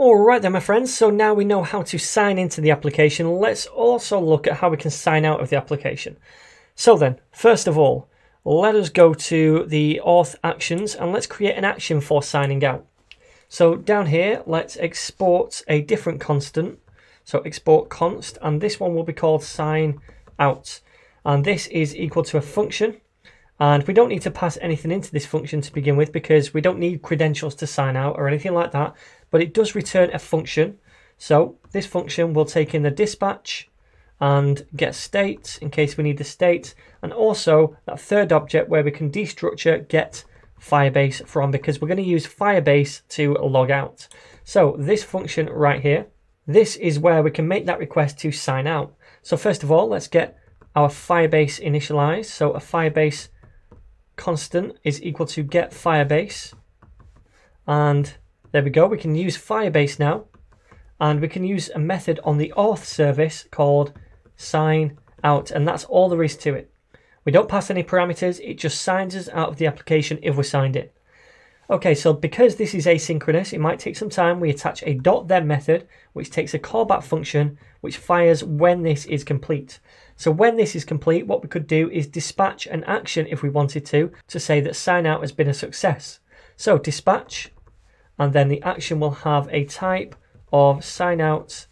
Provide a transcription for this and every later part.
Alright then my friends, so now we know how to sign into the application, let's also look at how we can sign out of the application. So then, first of all, let us go to the auth actions and let's create an action for signing out. So down here, let's export a different constant. So export const, and this one will be called sign out. And this is equal to a function. And we don't need to pass anything into this function to begin with because we don't need credentials to sign out or anything like that but it does return a function. So this function will take in the dispatch and get state in case we need the state, and also that third object where we can destructure get Firebase from because we're going to use Firebase to log out. So this function right here, this is where we can make that request to sign out. So first of all, let's get our Firebase initialized. So a Firebase constant is equal to get Firebase. And there we go. We can use Firebase now. And we can use a method on the auth service called sign out. And that's all there is to it. We don't pass any parameters. It just signs us out of the application if we're signed in. Okay, so because this is asynchronous, it might take some time. We attach a dot .then method, which takes a callback function, which fires when this is complete. So when this is complete, what we could do is dispatch an action if we wanted to, to say that sign out has been a success. So dispatch and then the action will have a type of sign out,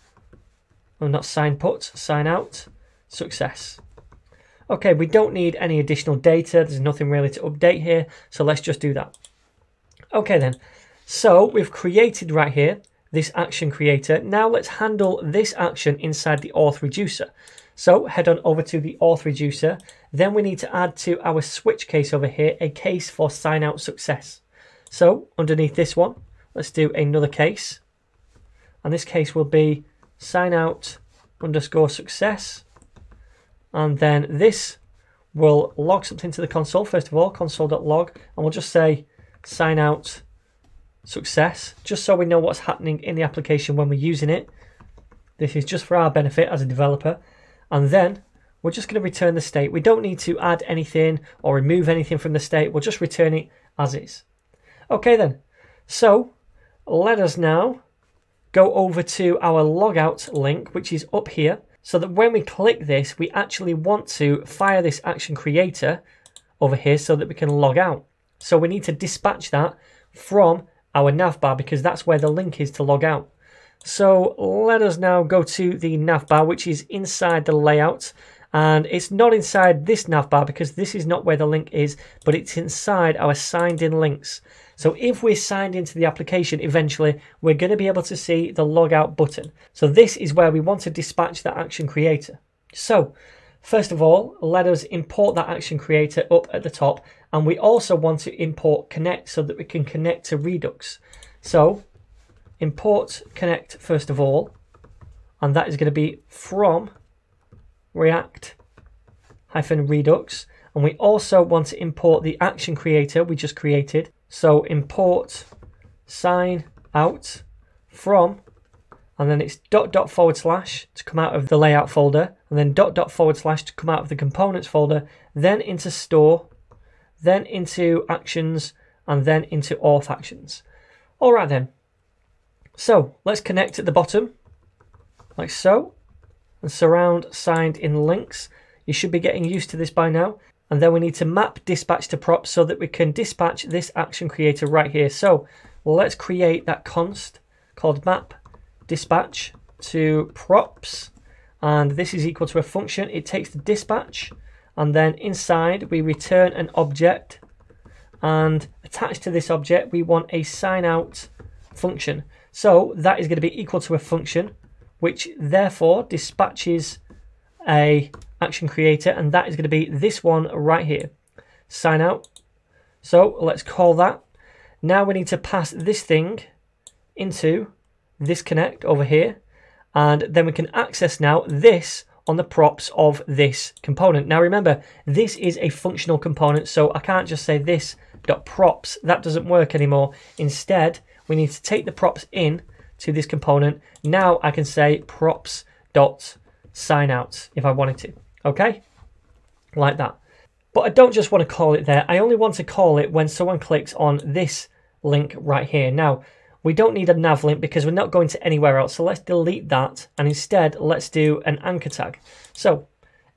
well not sign put, sign out, success. Okay, we don't need any additional data. There's nothing really to update here. So let's just do that. Okay then. So we've created right here this action creator. Now let's handle this action inside the auth reducer. So head on over to the auth reducer. Then we need to add to our switch case over here a case for sign out success. So underneath this one, Let's do another case. And this case will be sign out underscore success. And then this will log something to the console, first of all, console.log, and we'll just say sign out success, just so we know what's happening in the application when we're using it. This is just for our benefit as a developer. And then we're just going to return the state. We don't need to add anything or remove anything from the state. We'll just return it as is. Okay then. So let us now go over to our logout link, which is up here, so that when we click this, we actually want to fire this action creator over here so that we can log out. So we need to dispatch that from our navbar because that's where the link is to log out. So let us now go to the navbar, which is inside the layout. And it's not inside this navbar because this is not where the link is, but it's inside our signed in links. So if we're signed into the application eventually, we're going to be able to see the logout button. So this is where we want to dispatch that action creator. So first of all, let us import that action creator up at the top. And we also want to import connect so that we can connect to Redux. So import connect first of all, and that is going to be from React hyphen Redux. And we also want to import the action creator we just created. So import sign out from, and then it's dot dot forward slash to come out of the layout folder, and then dot dot forward slash to come out of the components folder, then into store, then into actions, and then into auth actions. All right then. So let's connect at the bottom, like so, and surround signed in links. You should be getting used to this by now. And then we need to map dispatch to props so that we can dispatch this action creator right here. So let's create that const called map dispatch to props. And this is equal to a function. It takes the dispatch and then inside we return an object and attached to this object we want a sign out function. So that is going to be equal to a function which therefore dispatches a action creator, and that is going to be this one right here. Sign out. So let's call that. Now we need to pass this thing into this connect over here, and then we can access now this on the props of this component. Now remember, this is a functional component, so I can't just say this dot props. That doesn't work anymore. Instead, we need to take the props in to this component. Now I can say props dot sign out if I wanted to. Okay? Like that. But I don't just want to call it there. I only want to call it when someone clicks on this link right here. Now, we don't need a nav link because we're not going to anywhere else. So let's delete that and instead let's do an anchor tag. So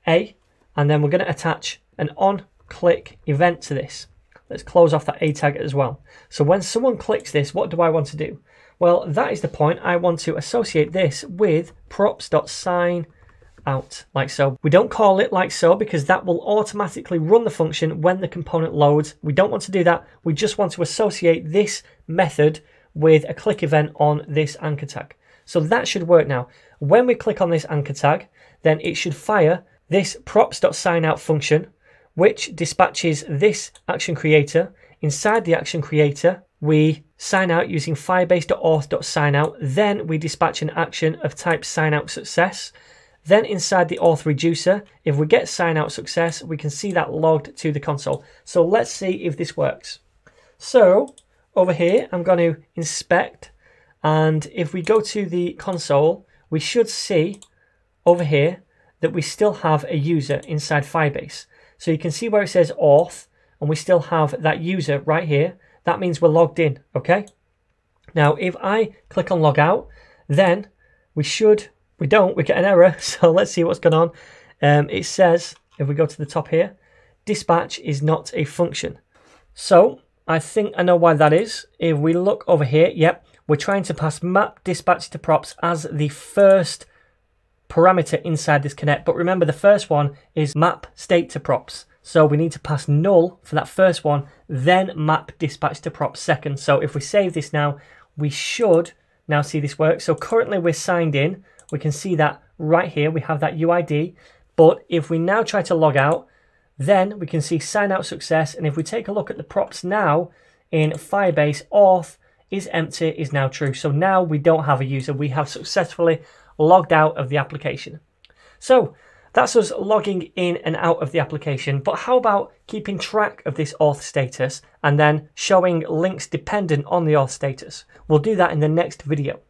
A, and then we're going to attach an on click event to this. Let's close off that A tag as well. So when someone clicks this, what do I want to do? Well, that is the point. I want to associate this with props.sign out like so. We don't call it like so because that will automatically run the function when the component loads. We don't want to do that. We just want to associate this method with a click event on this anchor tag. So that should work now. When we click on this anchor tag, then it should fire this props.signout function, which dispatches this action creator. Inside the action creator, we sign out using firebase.auth.signout. Then we dispatch an action of type signout success. Then inside the auth reducer, if we get sign out success, we can see that logged to the console. So let's see if this works. So over here, I'm going to inspect. And if we go to the console, we should see over here that we still have a user inside Firebase. So you can see where it says auth, and we still have that user right here. That means we're logged in, okay? Now, if I click on log out, then we should we don't, we get an error. So let's see what's going on. Um, it says, if we go to the top here, dispatch is not a function. So I think I know why that is. If we look over here, yep, we're trying to pass map dispatch to props as the first parameter inside this connect. But remember, the first one is map state to props. So we need to pass null for that first one, then map dispatch to props second. So if we save this now, we should now see this work. So currently we're signed in we can see that right here, we have that UID. But if we now try to log out, then we can see sign out success. And if we take a look at the props now in Firebase, auth is empty is now true. So now we don't have a user. We have successfully logged out of the application. So that's us logging in and out of the application. But how about keeping track of this auth status and then showing links dependent on the auth status? We'll do that in the next video.